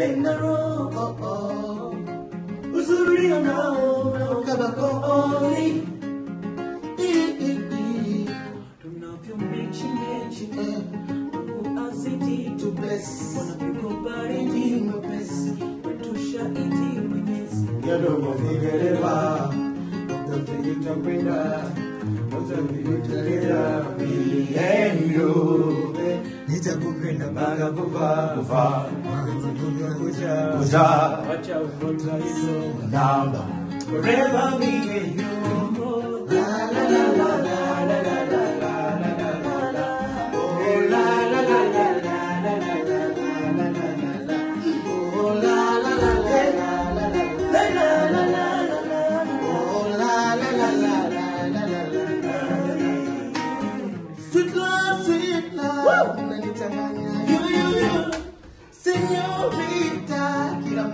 Menaro, oh, oh. Usuri, oh, no, no, kabako, only. Yadomo vigereba, dafiyutakwenda sitakupenda mpaka kuvaa kuvaa kuja kuja, wacha ugonjwa hilo namba forever me and you. Senorita, Senorita, Kira